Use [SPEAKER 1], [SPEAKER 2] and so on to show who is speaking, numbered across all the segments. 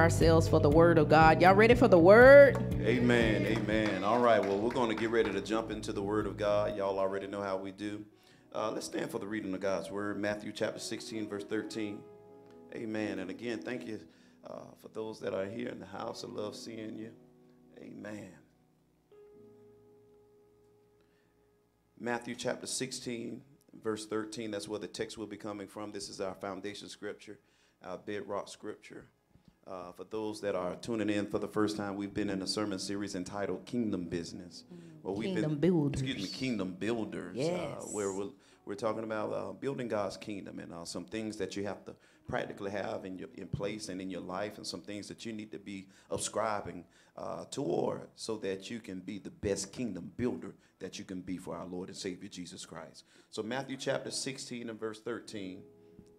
[SPEAKER 1] ourselves for the word of God. Y'all ready for the word?
[SPEAKER 2] Amen. Amen. All right. Well, we're going to get ready to jump into the word of God. Y'all already know how we do. Uh, let's stand for the reading of God's word. Matthew chapter 16, verse 13. Amen. And again, thank you uh, for those that are here in the house. I love seeing you. Amen. Matthew chapter 16, verse 13. That's where the text will be coming from. This is our foundation scripture, our bedrock scripture. Uh, for those that are tuning in for the first time, we've been in a sermon series entitled Kingdom Business.
[SPEAKER 1] Well, we've Kingdom been, Builders.
[SPEAKER 2] Excuse me, Kingdom Builders.
[SPEAKER 1] Uh, yes. Uh,
[SPEAKER 2] where we're, we're talking about uh, building God's kingdom and uh, some things that you have to practically have in, your, in place and in your life and some things that you need to be ascribing uh, toward so that you can be the best kingdom builder that you can be for our Lord and Savior Jesus Christ. So Matthew chapter 16 and verse 13,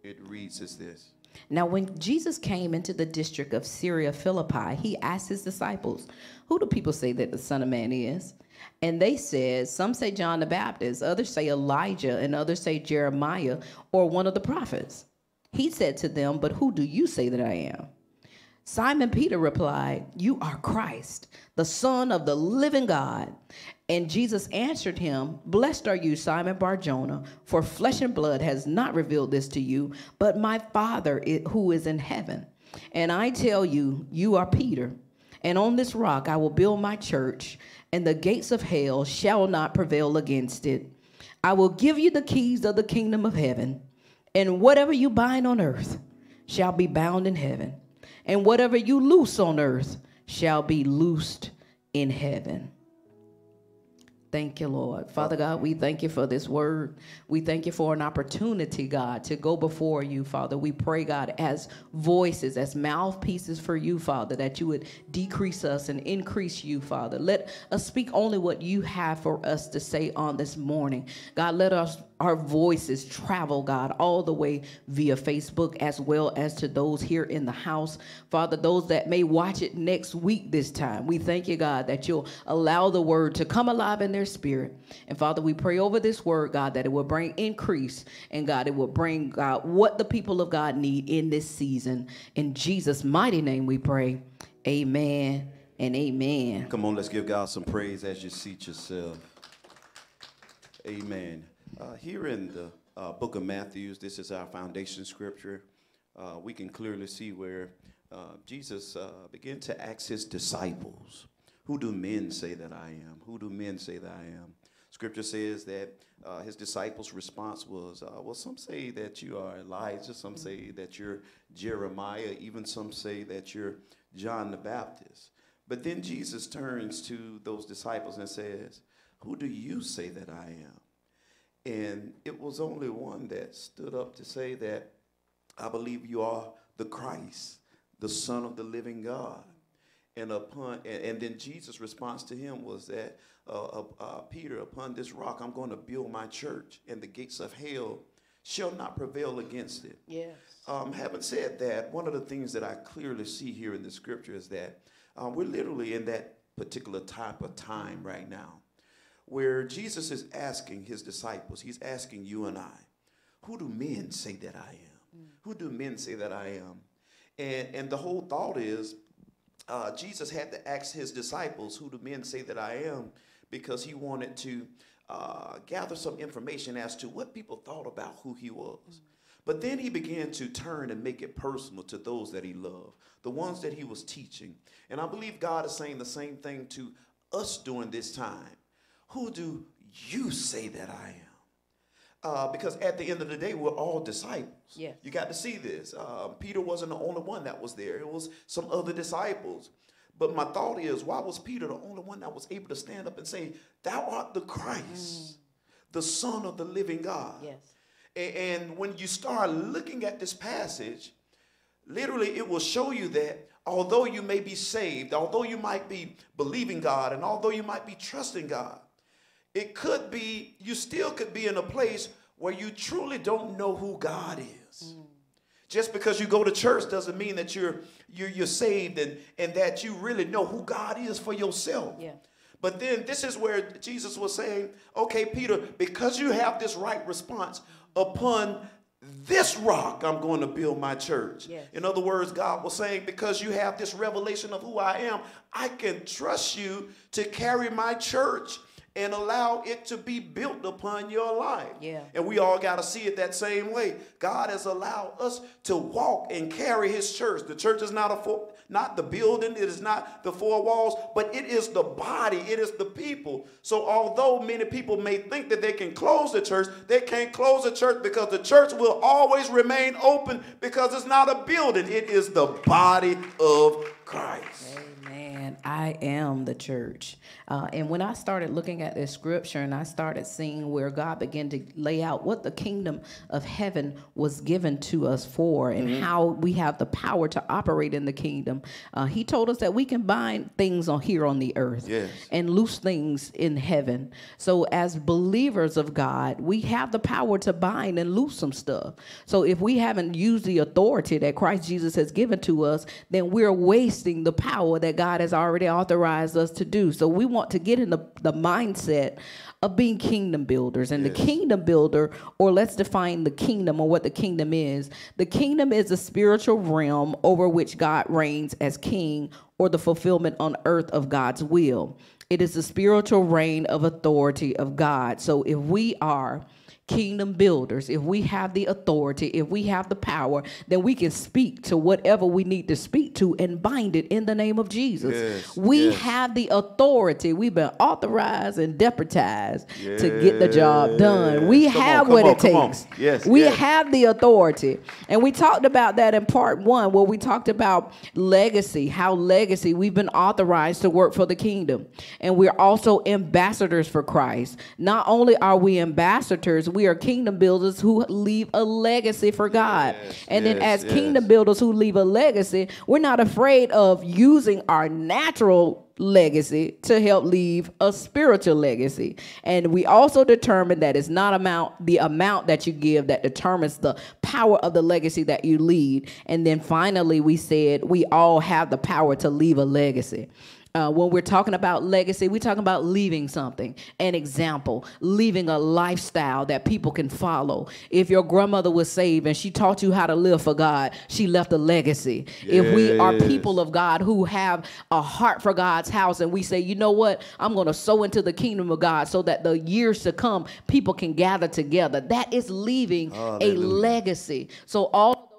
[SPEAKER 2] it reads as this.
[SPEAKER 1] Now, when Jesus came into the district of Caesarea Philippi, he asked his disciples, Who do people say that the Son of Man is? And they said, Some say John the Baptist, others say Elijah, and others say Jeremiah or one of the prophets. He said to them, But who do you say that I am? Simon Peter replied, You are Christ, the Son of the living God. And Jesus answered him, Blessed are you, Simon Barjona, for flesh and blood has not revealed this to you, but my Father who is in heaven. And I tell you, you are Peter, and on this rock I will build my church, and the gates of hell shall not prevail against it. I will give you the keys of the kingdom of heaven, and whatever you bind on earth shall be bound in heaven, and whatever you loose on earth shall be loosed in heaven. Thank you, Lord. Father God, we thank you for this word. We thank you for an opportunity, God, to go before you, Father. We pray, God, as voices, as mouthpieces for you, Father, that you would decrease us and increase you, Father. Let us speak only what you have for us to say on this morning. God, let us our voices travel, God, all the way via Facebook as well as to those here in the house. Father, those that may watch it next week this time, we thank you, God, that you'll allow the word to come alive in their spirit. And Father, we pray over this word, God, that it will bring increase and God, it will bring, God, what the people of God need in this season. In Jesus' mighty name we pray. Amen and amen.
[SPEAKER 2] Come on, let's give God some praise as you seat yourself. Amen. Uh, here in the uh, book of Matthew, this is our foundation scripture. Uh, we can clearly see where uh, Jesus uh, began to ask his disciples, Who do men say that I am? Who do men say that I am? Scripture says that uh, his disciples' response was, Well, some say that you are Elijah, some say that you're Jeremiah, even some say that you're John the Baptist. But then Jesus turns to those disciples and says, Who do you say that I am? And it was only one that stood up to say that I believe you are the Christ, the Son of the living God. And upon and, and then Jesus' response to him was that uh, uh, uh, Peter, upon this rock I'm going to build my church, and the gates of hell shall not prevail against it.
[SPEAKER 1] Yes.
[SPEAKER 2] Um, having said that, one of the things that I clearly see here in the scripture is that uh, we're literally in that particular type of time right now where Jesus is asking his disciples, he's asking you and I, who do men say that I am? Mm. Who do men say that I am? And, and the whole thought is uh, Jesus had to ask his disciples, who do men say that I am? Because he wanted to uh, gather some information as to what people thought about who he was. But then he began to turn and make it personal to those that he loved, the ones that he was teaching. And I believe God is saying the same thing to us during this time. Who do you say that I am? Uh, because at the end of the day, we're all disciples.
[SPEAKER 1] Yes.
[SPEAKER 2] You got to see this. Uh, Peter wasn't the only one that was there, it was some other disciples. But my thought is, why was Peter the only one that was able to stand up and say, Thou art the Christ, mm. the Son of the living God?
[SPEAKER 1] Yes.
[SPEAKER 2] And when you start looking at this passage, literally it will show you that although you may be saved, although you might be believing God, and although you might be trusting God, it could be, you still could be in a place where you truly don't know who God is. Mm. Just because you go to church doesn't mean that you're, you're, you're saved and, and that you really know who God is for yourself.
[SPEAKER 1] Yeah.
[SPEAKER 2] But then this is where Jesus was saying, okay, Peter, because you have this right response upon this rock I'm going to build my church.
[SPEAKER 1] Yes.
[SPEAKER 2] In other words, God was saying, because you have this revelation of who I am, I can trust you to carry my church and allow it to be built upon your life.
[SPEAKER 1] Yeah.
[SPEAKER 2] And we all got to see it that same way. God has allowed us to walk and carry his church. The church is not a for, not the building, it is not the four walls, but it is the body, it is the people. So although many people may think that they can close the church, they can't close the church because the church will always remain open because it's not a building, it is the body of Christ.
[SPEAKER 1] Amen. I am the church. Uh, and when I started looking at this scripture and I started seeing where God began to lay out what the kingdom of heaven was given to us for and
[SPEAKER 2] Mm-hmm.
[SPEAKER 1] how we have the power to operate in the kingdom, uh, He told us that we can bind things on here on the earth
[SPEAKER 2] Yes.
[SPEAKER 1] and loose things in heaven. So, as believers of God, we have the power to bind and loose some stuff. So, if we haven't used the authority that Christ Jesus has given to us, then we're wasting the power that God has already authorized us to do. So, we want to get in the, the mindset of being kingdom builders. And the kingdom builder, or let's define the kingdom or what the kingdom is. The kingdom is a spiritual realm over which God reigns as king or the fulfillment on earth of God's will. It is the spiritual reign of authority of God. So if we are kingdom builders, if we have the authority, if we have the power, then we can speak to whatever we need to speak to and bind it in the name of Jesus.
[SPEAKER 2] Yes,
[SPEAKER 1] we
[SPEAKER 2] yes.
[SPEAKER 1] have the authority. We've been authorized and deputized to get the job done. We
[SPEAKER 2] Come
[SPEAKER 1] have
[SPEAKER 2] come
[SPEAKER 1] what
[SPEAKER 2] on,
[SPEAKER 1] it
[SPEAKER 2] come on.
[SPEAKER 1] takes.
[SPEAKER 2] Yes,
[SPEAKER 1] we
[SPEAKER 2] yes.
[SPEAKER 1] have the authority. And we talked about that in part one, where we talked about legacy, how legacy, we've been authorized to work for the kingdom. And we're also ambassadors for Christ. Not only are we ambassadors, we are kingdom builders who leave a legacy for God.
[SPEAKER 2] Yes,
[SPEAKER 1] and then
[SPEAKER 2] yes,
[SPEAKER 1] as kingdom builders who leave a legacy, we're not afraid of using our natural legacy to help leave a spiritual legacy. And we also determine that it's not amount the amount that you give that determines the power of the legacy that you lead. And then finally we said we all have the power to leave a legacy. Uh, when we're talking about legacy, we're talking about leaving something, an example, leaving a lifestyle that people can follow. If your grandmother was saved and she taught you how to live for God, she left a legacy. If we are people of God who have a heart for God's house and we say, you know what, I'm going to sow into the kingdom of God so that the years to come, people can gather together, that is leaving a legacy. So all of those things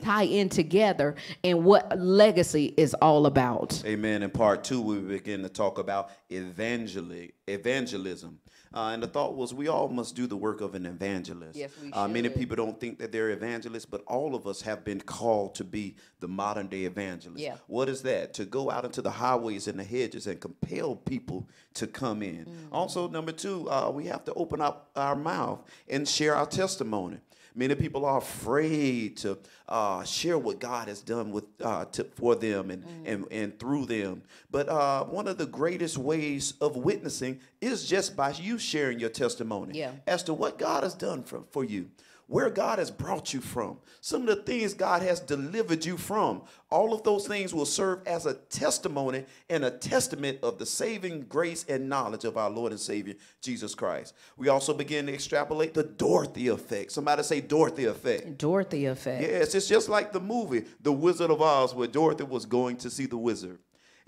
[SPEAKER 1] tie in together and what legacy is all about.
[SPEAKER 2] Amen. In part two, we begin to talk about evangeli- evangelism. Uh, and the thought was we all must do the work of an evangelist.
[SPEAKER 1] Yes, we
[SPEAKER 2] uh, many people don't think that they're evangelists, but all of us have been called to be the modern day evangelist.
[SPEAKER 1] Yeah.
[SPEAKER 2] What is that? To go out into the highways and the hedges and compel people to come in.
[SPEAKER 1] Mm.
[SPEAKER 2] Also, number two, uh, we have to open up our mouth and share our testimony. Many people are afraid to uh, share what God has done with uh, to, for them and, and, and through them. But uh, one of the greatest ways of witnessing is just by you sharing your testimony
[SPEAKER 1] Yeah.
[SPEAKER 2] as to what God has done for, for you, where God has brought you from, some of the things God has delivered you from. All of those things will serve as a testimony and a testament of the saving grace and knowledge of our Lord and Savior, Jesus Christ. We also begin to extrapolate the Dorothy effect. Somebody say Dorothy effect.
[SPEAKER 1] Dorothy effect.
[SPEAKER 2] Yes, it's just like the movie The Wizard of Oz, where Dorothy was going to see the wizard.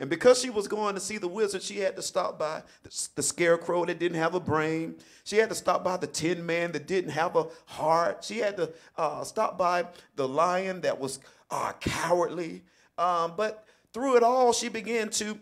[SPEAKER 2] And because she was going to see the wizard, she had to stop by the, the scarecrow that didn't have a brain. She had to stop by the tin man that didn't have a heart. She had to uh, stop by the lion that was uh, cowardly. Um, but through it all, she began to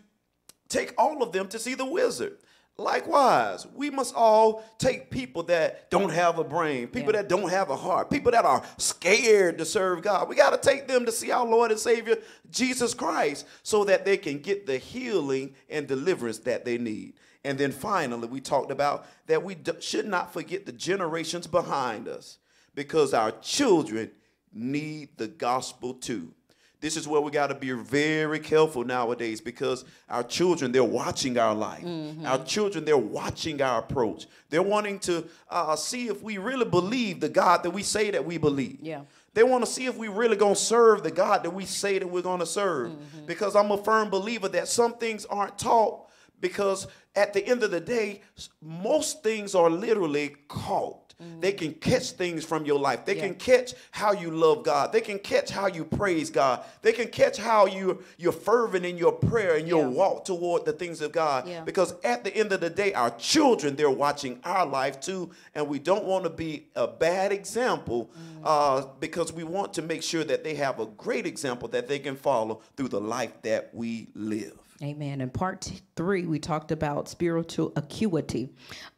[SPEAKER 2] take all of them to see the wizard. Likewise, we must all take people that don't have a brain, people
[SPEAKER 1] Yeah.
[SPEAKER 2] that don't have a heart, people that are scared to serve God. We got to take them to see our Lord and Savior, Jesus Christ, so that they can get the healing and deliverance that they need. And then finally, we talked about that we d- should not forget the generations behind us because our children need the gospel too. This is where we got to be very careful nowadays because our children, they're watching our life. Our children, they're watching our approach. They're wanting to uh, see if we really believe the God that we say that we believe.
[SPEAKER 1] Yeah.
[SPEAKER 2] They want to see if we really going to serve the God that we say that we're going to serve. Because I'm a firm believer that some things aren't taught because at the end of the day, most things are literally caught. They can catch things from your life. They
[SPEAKER 1] Yeah.
[SPEAKER 2] can catch how you love God. They can catch how you praise God. They can catch how you you're fervent in your prayer and your
[SPEAKER 1] Yeah.
[SPEAKER 2] walk toward the things of God.
[SPEAKER 1] Yeah.
[SPEAKER 2] Because at the end of the day, our children they're watching our life too, and we don't want to be a bad example
[SPEAKER 1] Mm.
[SPEAKER 2] uh, because we want to make sure that they have a great example that they can follow through the life that we live.
[SPEAKER 1] Amen. In part three, we talked about spiritual acuity.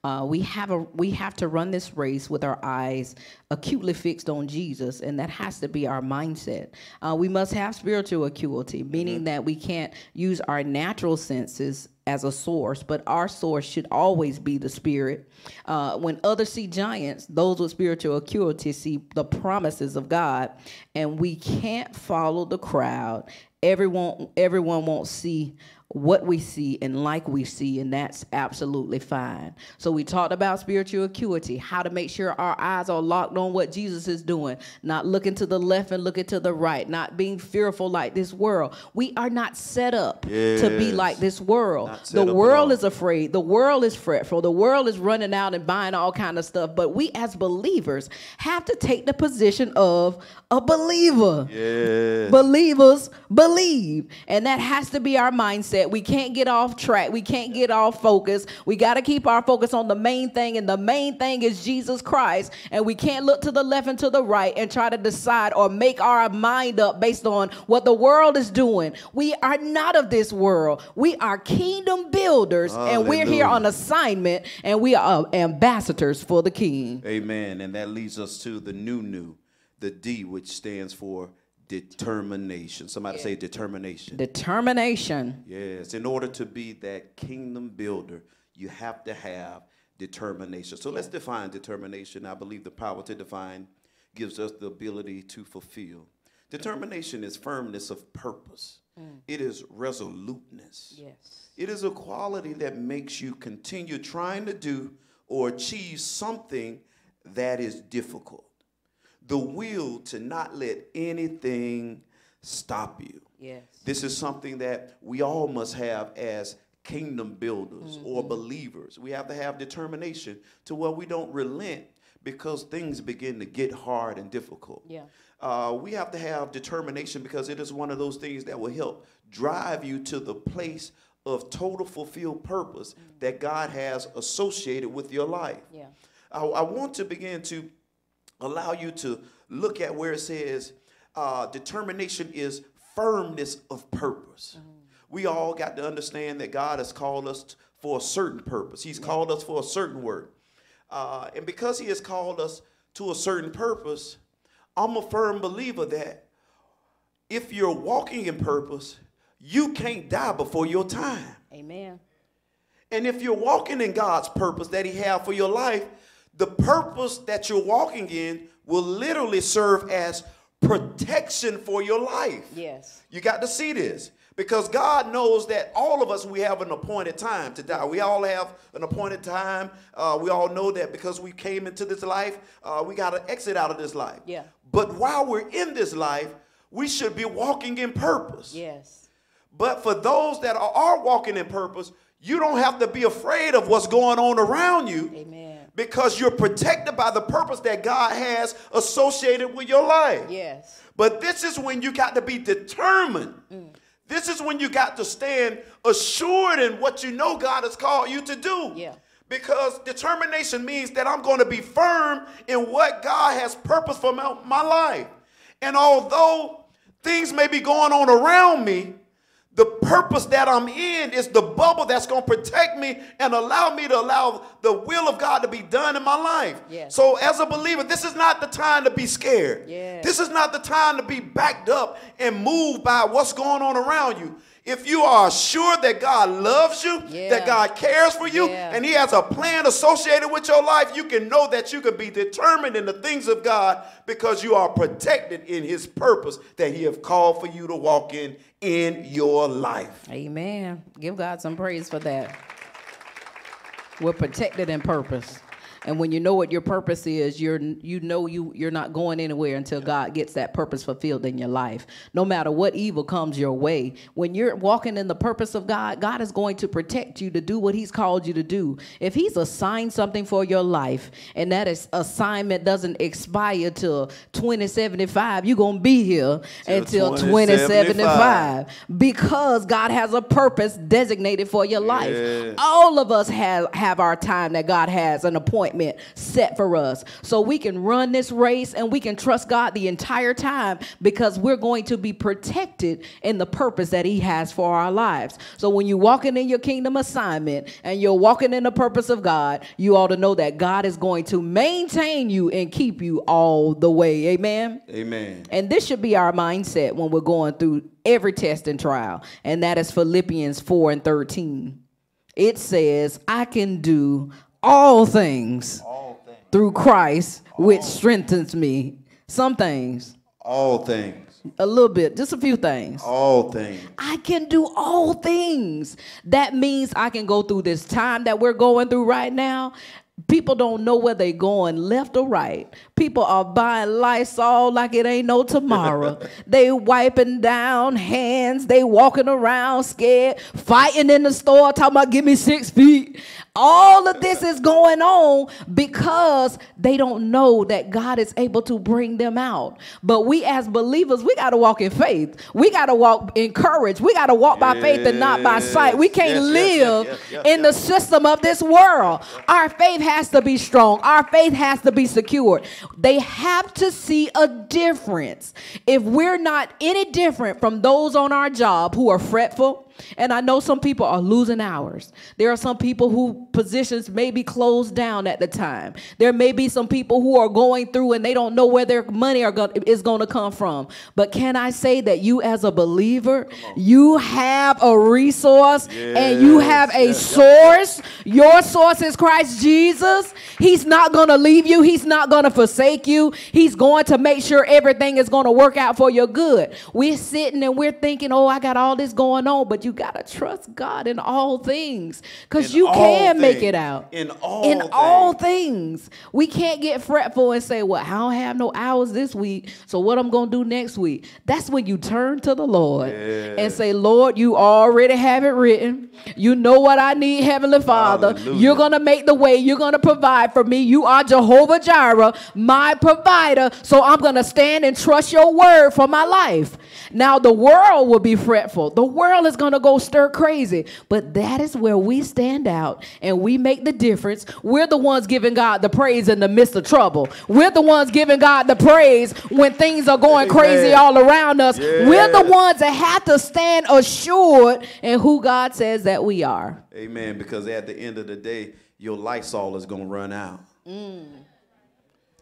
[SPEAKER 1] Uh, we have a we have to run this race with our eyes acutely fixed on Jesus, and that has to be our mindset. Uh, we must have spiritual acuity, meaning that we can't use our natural senses as a source, but our source should always be the spirit. Uh, when others see giants, those with spiritual acuity see the promises of God, and we can't follow the crowd everyone everyone won't see what we see and like we see and that's absolutely fine. So we talked about spiritual acuity how to make sure our eyes are locked on what jesus is doing not looking to the left and looking to the right not being fearful like this world. We are not set up to be like this world. The world is afraid. The world is fretful. The world is running out and buying all kind of stuff. But we as believers have to take the position of a believer.
[SPEAKER 2] Yes.
[SPEAKER 1] believers believe. And that has to be our mindset we can't get off track. We can't get off focus. We got to keep our focus on the main thing and the main thing is jesus christ. And we can't look to the left and to the right and try to decide or make our mind up based on what the world is doing. We are not of this world. We are kingdom builders and we're here on assignment and we are ambassadors for the king.
[SPEAKER 2] Amen. And that leads us to the new new, the D, which stands for determination. Somebody say determination.
[SPEAKER 1] determination
[SPEAKER 2] yes. In order to be that kingdom builder, you have to have determination. So let's define determination. I believe the power to define gives us the ability to fulfill. Determination is firmness of purpose. Mm. It is resoluteness.
[SPEAKER 1] yes
[SPEAKER 2] It is a quality that makes you continue trying to do or achieve something that is difficult. The will to not let anything stop you.
[SPEAKER 1] yes
[SPEAKER 2] This is something that we all must have as kingdom builders or believers. We have to have determination to where we don't relent because things begin to get hard and difficult.
[SPEAKER 1] Yeah.
[SPEAKER 2] Uh, we have to have determination because it is one of those things that will help drive you to the place of total fulfilled purpose that God has associated with your life.
[SPEAKER 1] Yeah.
[SPEAKER 2] I, I want to begin to allow you to look at where it says uh, determination is firmness of purpose. We all got to understand that God has called us for a certain purpose. He's called us for a certain work. Uh, and because He has called us to a certain purpose, I'm a firm believer that if you're walking in purpose, you can't die before your time.
[SPEAKER 1] amen
[SPEAKER 2] And if you're walking in God's purpose that He have for your life, the purpose that you're walking in will literally serve as protection for your life.
[SPEAKER 1] yes
[SPEAKER 2] You got to see this because God knows that all of us we have an appointed time to die. We all have an appointed time. Uh, we all know that because we came into this life, uh, we got to exit out of this life.
[SPEAKER 1] Yeah.
[SPEAKER 2] But while we're in this life, we should be walking in purpose.
[SPEAKER 1] yes
[SPEAKER 2] But for those that are, are walking in purpose, you don't have to be afraid of what's going on around you
[SPEAKER 1] Amen.
[SPEAKER 2] Because you're protected by the purpose that God has associated with your life.
[SPEAKER 1] Yes.
[SPEAKER 2] But this is when you got to be determined. Mm. This is when you got to stand assured in what you know God has called you to do.
[SPEAKER 1] Yeah.
[SPEAKER 2] Because determination means that I'm going to be firm in what God has purposed for my, my life. And although things may be going on around me, the purpose that I'm in is the bubble that's going to protect me and allow me to allow the will of God to be done in my life.
[SPEAKER 1] Yes.
[SPEAKER 2] So, as a believer, this is not the time to be scared.
[SPEAKER 1] Yes.
[SPEAKER 2] This is not the time to be backed up and moved by what's going on around you. If you are sure that God loves you,
[SPEAKER 1] Yeah.
[SPEAKER 2] that God cares for you,
[SPEAKER 1] Yeah.
[SPEAKER 2] and He has a plan associated with your life, you can know that you can be determined in the things of God because you are protected in His purpose that He have called for you to walk in in your life.
[SPEAKER 1] Amen. Give God some praise for that. We're protected in purpose. And when you know what your purpose is, you're you know you you're not going anywhere until God gets that purpose fulfilled in your life. No matter what evil comes your way, when you're walking in the purpose of God, God is going to protect you to do what He's called you to do. If He's assigned something for your life, and that is assignment doesn't expire till 2075, you're gonna be here
[SPEAKER 2] Till
[SPEAKER 1] until
[SPEAKER 2] 2075.
[SPEAKER 1] 2075 because God has a purpose designated for your life.
[SPEAKER 2] Yes.
[SPEAKER 1] All of us have, have our time that God has an appointment set for us. So we can run this race and we can trust God the entire time because we're going to be protected in the purpose that He has for our lives. So when you're walking in your kingdom assignment and you're walking in the purpose of God, you ought to know that God is going to maintain you and keep you all the way. Amen.
[SPEAKER 2] Amen.
[SPEAKER 1] And this should be our mindset when we're going through every test and trial. And that is Philippians 4 and 13. It says, I can do all things
[SPEAKER 2] All things.
[SPEAKER 1] through Christ, which strengthens me. Some things,
[SPEAKER 2] All things.
[SPEAKER 1] a little bit, just a few things.
[SPEAKER 2] All things.
[SPEAKER 1] I can do all things. That means I can go through this time that we're going through right now. People don't know where they're going, left or right. People are buying Lysol like it ain't no tomorrow. they wiping down hands. They walking around scared, fighting in the store, talking about give me six feet. All of this is going on because they don't know that God is able to bring them out. But we as believers, we got to walk in faith. We got to walk in courage. We got to walk by faith and not by sight. We can't
[SPEAKER 2] Yes, yes, yes,
[SPEAKER 1] live
[SPEAKER 2] yes, yes,
[SPEAKER 1] in the system of this world. Our faith has to be strong. Our faith has to be secured. They have to see a difference. If we're not any different from those on our job who are fretful, and I know some people are losing hours. There are some people who positions may be closed down at the time. There may be some people who are going through and they don't know where their money are go- is going to come from. But can I say that you as a believer, you have a resource and you have a
[SPEAKER 2] yes,
[SPEAKER 1] source. Your source is Christ Jesus. He's not going to leave you. He's not going to forsake you. He's going to make sure everything is going to work out for your good. We're sitting and we're thinking, "Oh, I got all this going on," but you got to trust God in all things cuz you can make it out.
[SPEAKER 2] In all
[SPEAKER 1] In all
[SPEAKER 2] things.
[SPEAKER 1] things. We can't get fretful and say, "Well, I don't have no hours this week, so what I'm going to do next week?" That's when you turn to the Lord and say, "Lord, you already have it written. You know what I need, Heavenly Father.
[SPEAKER 2] Hallelujah.
[SPEAKER 1] You're going to make the way. You're going to provide for me. You are Jehovah Jireh, my provider. So I'm going to stand and trust your word for my life. Now, the world will be fretful. The world is going to go stir crazy. But that is where we stand out and we make the difference. We're the ones giving God the praise in the midst of trouble. We're the ones giving God the praise when things are going crazy all around us. We're the ones that have to stand assured in who God says that we are.
[SPEAKER 2] Amen. Because at the end of the day, your Lysol is going to run out. Mm.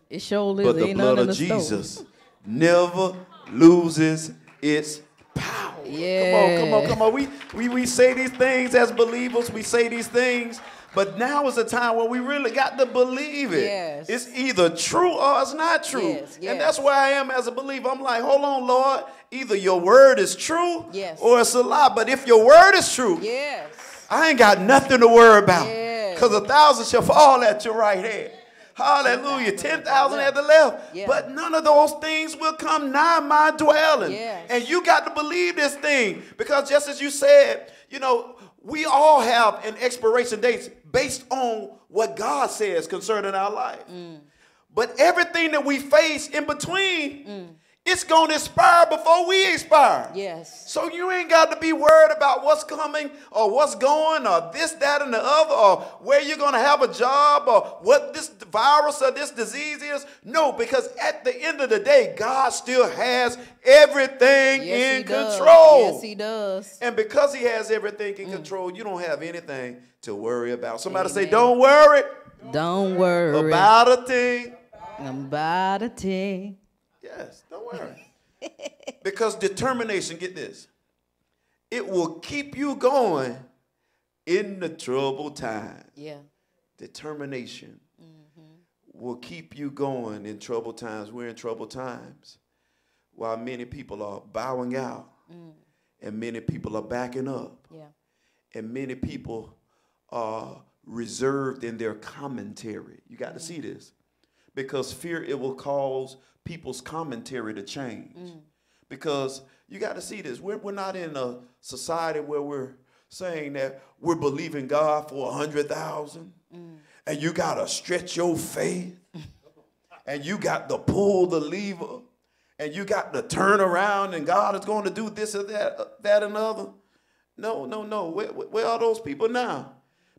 [SPEAKER 1] It sure is.
[SPEAKER 2] But the blood of
[SPEAKER 1] the.
[SPEAKER 2] Jesus never loses its power. Come on, come on, come on. We, we, we say these things as believers. We say these things. But now is the time where we really got to believe it.
[SPEAKER 1] Yes.
[SPEAKER 2] It's either true or it's not true.
[SPEAKER 1] Yes, yes.
[SPEAKER 2] And that's where I am as a believer. I'm like, hold on, Lord. Either your word is true
[SPEAKER 1] Yes.
[SPEAKER 2] or it's a lie. But if your word is true,
[SPEAKER 1] Yes.
[SPEAKER 2] I ain't got nothing to worry about.
[SPEAKER 1] Yes.
[SPEAKER 2] Because a thousand shall fall at your right hand. Hallelujah. 10,000 at the left.
[SPEAKER 1] Yeah.
[SPEAKER 2] But none of those things will come nigh my dwelling.
[SPEAKER 1] Yes.
[SPEAKER 2] And you got to believe this thing. Because just as you said, you know, we all have an expiration date based on what God says concerning our life.
[SPEAKER 1] Mm.
[SPEAKER 2] But everything that we face in between, it's going to expire before we expire.
[SPEAKER 1] Yes.
[SPEAKER 2] So you ain't got to be worried about what's coming or what's going or this, that, and the other or where you're going to have a job or what this virus or this disease is. No, because at the end of the day, God still has everything
[SPEAKER 1] Yes,
[SPEAKER 2] in
[SPEAKER 1] he does.
[SPEAKER 2] control.
[SPEAKER 1] Yes, he does.
[SPEAKER 2] and because he has everything in mm. control, you don't have anything to worry about. Somebody say, don't worry
[SPEAKER 1] Don't worry
[SPEAKER 2] about a thing.
[SPEAKER 1] about a thing.
[SPEAKER 2] Yes, don't worry. because determination, get this, it will keep you going in the troubled time.
[SPEAKER 1] Yeah.
[SPEAKER 2] Determination mm-hmm. will keep you going in troubled times. We're in troubled times while many people are bowing out mm. and many people are backing up
[SPEAKER 1] Yeah.
[SPEAKER 2] and many people are reserved in their commentary. You got to see mm. this. Because fear, it will cause people's commentary to change. Mm. Because you got to see this. We're, we're not in a society where we're saying that we're believing God for a hundred thousand, mm. and you got to stretch your faith, and you got to pull the lever, and you got to turn around, and God is going to do this or that, that another. No, no, no. Where, where are those people now?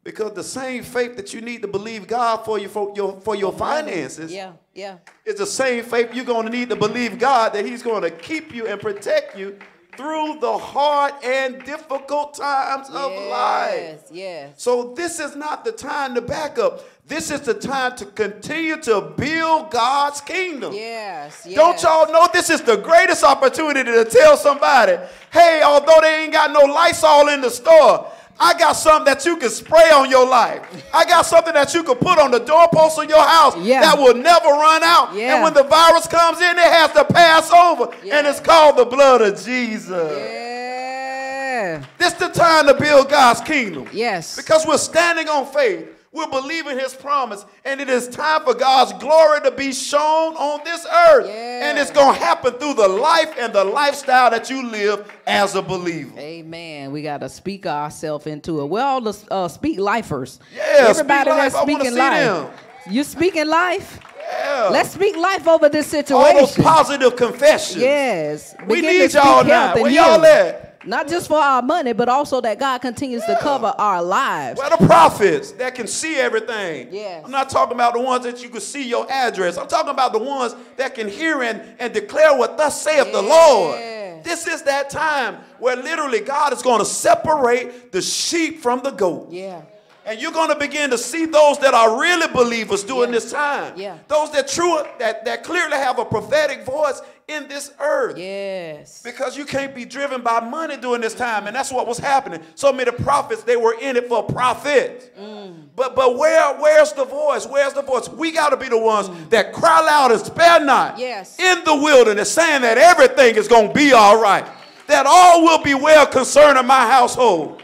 [SPEAKER 2] Because the same faith that you need to believe God for you for your for your finances,
[SPEAKER 1] yeah, yeah,
[SPEAKER 2] is the same faith you're going to need to believe God that He's going to keep you and protect you through the hard and difficult times yes, of life.
[SPEAKER 1] Yes, yes.
[SPEAKER 2] So this is not the time to back up. This is the time to continue to build God's kingdom.
[SPEAKER 1] Yes, yes.
[SPEAKER 2] Don't y'all know this is the greatest opportunity to tell somebody, hey, although they ain't got no Lysol in the store, I got something that you can spray on your life. I got something that you can put on the doorpost of your house yeah. that will never run out. Yeah. And when the virus comes in, it has to pass over. Yeah. And it's called the blood of Jesus.
[SPEAKER 1] Yeah.
[SPEAKER 2] This the time to build God's kingdom.
[SPEAKER 1] Yes.
[SPEAKER 2] Because we're standing on faith. We're believing his promise. And it is time for God's glory to be shown on this earth. Yeah. And it's going to happen through the life and the lifestyle that you live as a believer.
[SPEAKER 1] Amen. We got to speak ourselves into it. Well, let's uh, speak lifers.
[SPEAKER 2] Yeah,
[SPEAKER 1] Everybody
[SPEAKER 2] speak
[SPEAKER 1] that's speaking life.
[SPEAKER 2] Them.
[SPEAKER 1] You speaking life?
[SPEAKER 2] Yeah.
[SPEAKER 1] Let's speak life over this situation.
[SPEAKER 2] All those positive confessions.
[SPEAKER 1] Yes.
[SPEAKER 2] We Begin need y'all now. Where y'all at?
[SPEAKER 1] Not just for our money, but also that God continues yeah. to cover our lives.
[SPEAKER 2] Well, the prophets that can see everything.
[SPEAKER 1] Yes.
[SPEAKER 2] I'm not talking about the ones that you can see your address. I'm talking about the ones that can hear and, and declare what thus saith yeah. the Lord. This is that time where literally God is going to separate the sheep from the goat.
[SPEAKER 1] Yeah.
[SPEAKER 2] And you're going to begin to see those that are really believers during
[SPEAKER 1] yeah.
[SPEAKER 2] this time.
[SPEAKER 1] Yeah.
[SPEAKER 2] Those that true that, that clearly have a prophetic voice in this earth.
[SPEAKER 1] Yes.
[SPEAKER 2] Because you can't be driven by money during this time. And that's what was happening. So many prophets, they were in it for profit. Mm. But but where where's the voice? Where's the voice? We got to be the ones mm. that cry loud and spare not.
[SPEAKER 1] Yes.
[SPEAKER 2] In the wilderness, saying that everything is going to be all right. That all will be well concerning my household.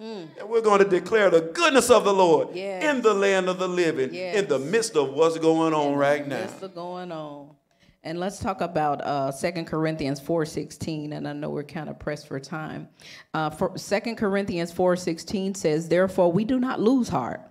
[SPEAKER 2] Mm. And we're going to declare the goodness of the Lord
[SPEAKER 1] yes.
[SPEAKER 2] in the land of the living, yes. in the midst of what's going on
[SPEAKER 1] in
[SPEAKER 2] right now.
[SPEAKER 1] Midst of going on. And let's talk about uh, 2 Corinthians 4.16, and I know we're kind of pressed for time. Uh, for 2 Corinthians 4.16 says, Therefore we do not lose heart.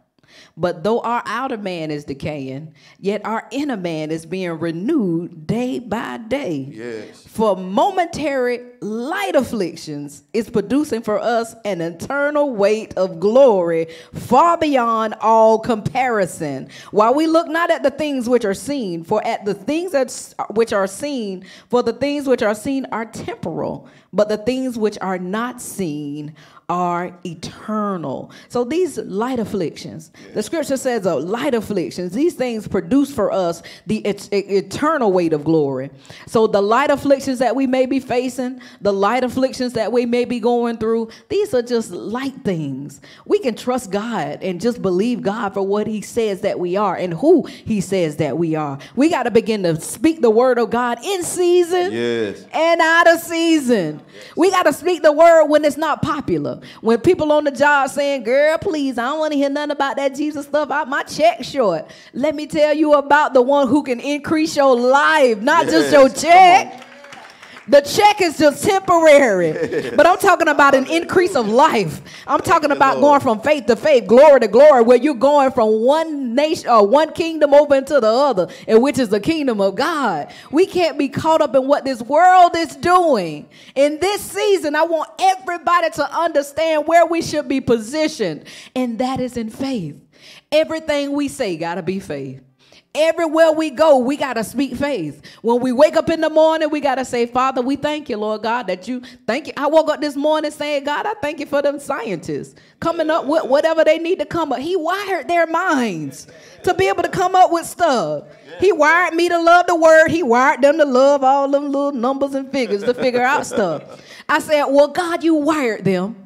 [SPEAKER 1] But though our outer man is decaying, yet our inner man is being renewed day by day.
[SPEAKER 2] Yes.
[SPEAKER 1] For momentary light afflictions is producing for us an eternal weight of glory far beyond all comparison. While we look not at the things which are seen, for at the things that which are seen, for the things which are seen are temporal, but the things which are not seen are eternal. So these light afflictions, the scripture says, "Oh, light afflictions, these things produce for us the et- eternal weight of glory. So the light afflictions that we may be facing, the light afflictions that we may be going through, these are just light things. We can trust God and just believe God for what He says that we are and who He says that we are. We got to begin to speak the word of God in season
[SPEAKER 2] yes.
[SPEAKER 1] and out of season. Yes. We got to speak the word when it's not popular. When people on the job saying, girl, please, I don't want to hear nothing about that Jesus stuff. I, my check short. Let me tell you about the one who can increase your life, not yes, just your check. The check is just temporary. But I'm talking about an increase of life. I'm talking about going from faith to faith, glory to glory, where you're going from one nation or uh, one kingdom over into the other, and which is the kingdom of God. We can't be caught up in what this world is doing. In this season, I want everybody to understand where we should be positioned, and that is in faith. Everything we say got to be faith. Everywhere we go, we got to speak faith. When we wake up in the morning, we got to say, Father, we thank you, Lord God, that you thank you. I woke up this morning saying, God, I thank you for them scientists coming up with whatever they need to come up. He wired their minds to be able to come up with stuff. He wired me to love the word. He wired them to love all them little numbers and figures to figure out stuff. I said, Well, God, you wired them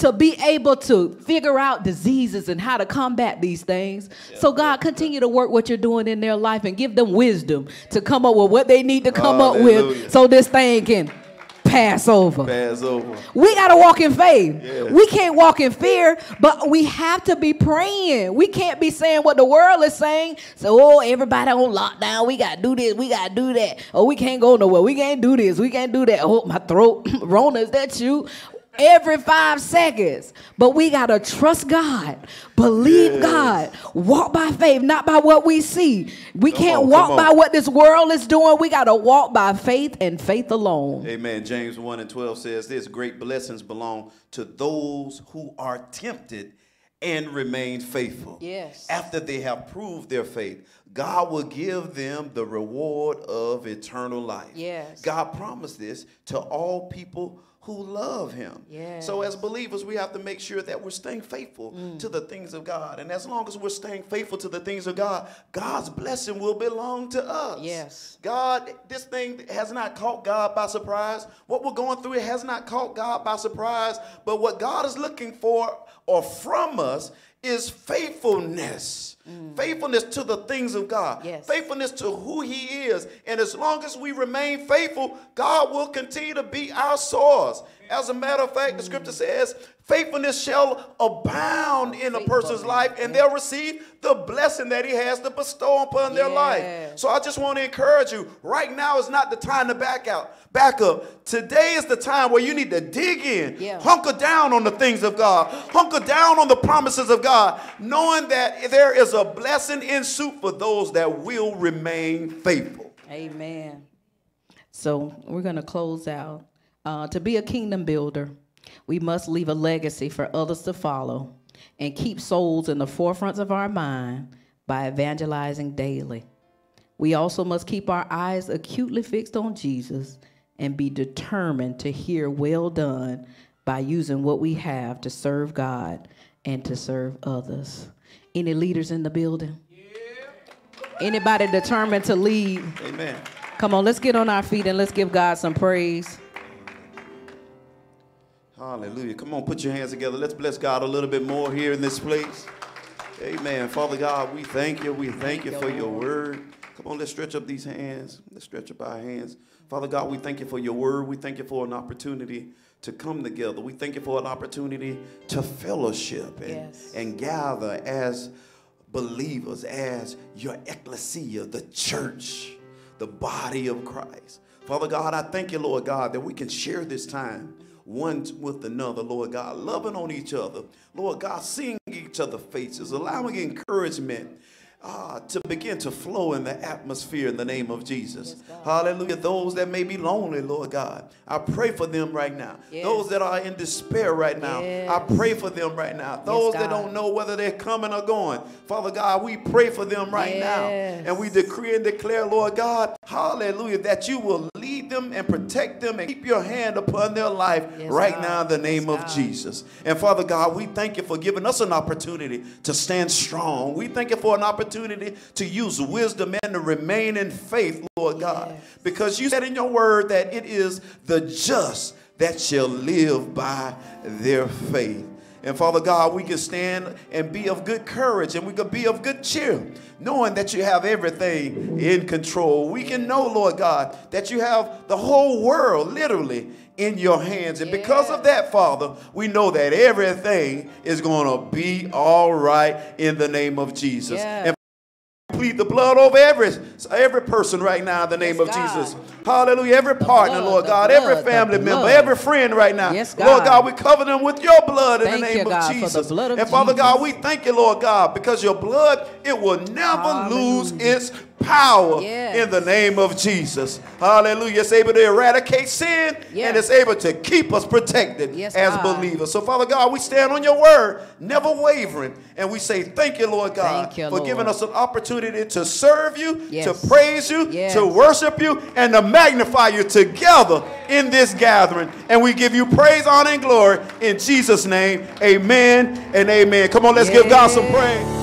[SPEAKER 1] to be able to figure out diseases and how to combat these things. Yeah. So God continue to work what you're doing in their life and give them wisdom to come up with what they need to come Hallelujah. up with so this thing can pass
[SPEAKER 2] over. Pass over.
[SPEAKER 1] We got to walk in faith.
[SPEAKER 2] Yes.
[SPEAKER 1] We can't walk in fear, but we have to be praying. We can't be saying what the world is saying. So, oh, everybody on lockdown. We got to do this. We got to do that. Oh, we can't go nowhere. We can't do this. We can't do that. Oh, my throat. Rona, is that you? Every five seconds. But we got to trust God, believe
[SPEAKER 2] Yes.
[SPEAKER 1] God, walk by faith, not by what we see. We
[SPEAKER 2] Come
[SPEAKER 1] can't
[SPEAKER 2] on,
[SPEAKER 1] walk by what this world is doing. We got to walk by faith and faith alone.
[SPEAKER 2] Amen. James 1 and 12 says this great blessings belong to those who are tempted and remain faithful.
[SPEAKER 1] Yes.
[SPEAKER 2] After they have proved their faith, God will give them the reward of eternal life.
[SPEAKER 1] Yes.
[SPEAKER 2] God promised this to all people who love him.
[SPEAKER 1] Yes.
[SPEAKER 2] So as believers, we have to make sure that we're staying faithful mm. to the things of God. And as long as we're staying faithful to the things of God, God's blessing will belong to us.
[SPEAKER 1] Yes.
[SPEAKER 2] God, this thing has not caught God by surprise. What we're going through, it has not caught God by surprise. But what God is looking for or from us is faithfulness. Mm. Faithfulness to the things of God.
[SPEAKER 1] Yes.
[SPEAKER 2] Faithfulness to who He is. And as long as we remain faithful, God will continue to be our source. As a matter of fact, the scripture says, faithfulness shall abound in a person's life, and they'll receive the blessing that He has to bestow upon their life. So I just want to encourage you. Right now is not the time to back out. Back up. Today is the time where you need to dig in. Hunker down on the things of God. Hunker down on the promises of God, knowing that there is a blessing in suit for those that will remain faithful.
[SPEAKER 1] Amen. So we're going to close out. Uh, to be a kingdom builder, we must leave a legacy for others to follow and keep souls in the forefronts of our mind by evangelizing daily. We also must keep our eyes acutely fixed on Jesus and be determined to hear well done by using what we have to serve God and to serve others. Any leaders in the building? Anybody determined to lead?
[SPEAKER 2] Amen.
[SPEAKER 1] Come on, let's get on our feet and let's give God some praise.
[SPEAKER 2] Hallelujah. Come on, put your hands together. Let's bless God a little bit more here in this place. Amen. Father God, we thank you. We thank you
[SPEAKER 1] you,
[SPEAKER 2] for your word. Come on, let's stretch up these hands. Let's stretch up our hands. Father God, we thank you for your word. We thank you for an opportunity to come together. We thank you for an opportunity to fellowship and,
[SPEAKER 1] Yes.
[SPEAKER 2] and gather as believers, as your ecclesia, the church, the body of Christ. Father God, I thank you, Lord God, that we can share this time one with another, Lord God, loving on each other, Lord God, seeing each other faces, allowing encouragement. ah, to begin to flow in the atmosphere in the name of Jesus. Hallelujah. Those that may be lonely, Lord God, I pray for them right now.
[SPEAKER 1] Yes.
[SPEAKER 2] Those that are in despair right now, I pray for them right now. Those that don't know whether they're coming or going, Father God, we pray for them right now. And we decree and declare, Lord God, hallelujah, that you will lead them and protect them and keep your hand upon their life
[SPEAKER 1] Yes,
[SPEAKER 2] right
[SPEAKER 1] God.
[SPEAKER 2] now in the name
[SPEAKER 1] Yes,
[SPEAKER 2] of
[SPEAKER 1] God.
[SPEAKER 2] Jesus. And Father God, we thank you for giving us an opportunity to stand strong. We thank you for an opportunity to use wisdom and to remain in faith, Lord God.
[SPEAKER 1] Yes.
[SPEAKER 2] Because you said in your word that it is the just that shall live by their faith. And Father God, we can stand and be of good courage and we can be of good cheer, knowing that you have everything in control. We can know, Lord God, that you have the whole world literally in your hands. And because of that, Father, we know that everything is going to be all right in the name of Jesus.
[SPEAKER 1] Yeah.
[SPEAKER 2] And plead the blood over every every person right now in the name
[SPEAKER 1] Yes,
[SPEAKER 2] of
[SPEAKER 1] God.
[SPEAKER 2] Jesus. Hallelujah. Every partner,
[SPEAKER 1] blood,
[SPEAKER 2] Lord God,
[SPEAKER 1] blood,
[SPEAKER 2] every family member, every friend right now.
[SPEAKER 1] Yes,
[SPEAKER 2] Lord
[SPEAKER 1] God.
[SPEAKER 2] God, we cover them with your blood in
[SPEAKER 1] Thank
[SPEAKER 2] the name
[SPEAKER 1] you,
[SPEAKER 2] of
[SPEAKER 1] God, the
[SPEAKER 2] Jesus.
[SPEAKER 1] blood of
[SPEAKER 2] and Father
[SPEAKER 1] Jesus.
[SPEAKER 2] God, we thank you, Lord God, because your blood, it will never lose its power
[SPEAKER 1] Yes.
[SPEAKER 2] in the name of Jesus. Hallelujah. It's able to eradicate sin
[SPEAKER 1] Yes.
[SPEAKER 2] and it's able to keep us protected
[SPEAKER 1] Yes,
[SPEAKER 2] as
[SPEAKER 1] God.
[SPEAKER 2] believers. So, Father God, we stand on your word, never wavering, and we say thank you, Lord God,
[SPEAKER 1] you,
[SPEAKER 2] for giving us an opportunity to serve you, to praise you, to worship you, and to magnify you together in this gathering. And we give you praise, honor, and glory in Jesus' name. Amen and amen. Come on, let's give God some praise.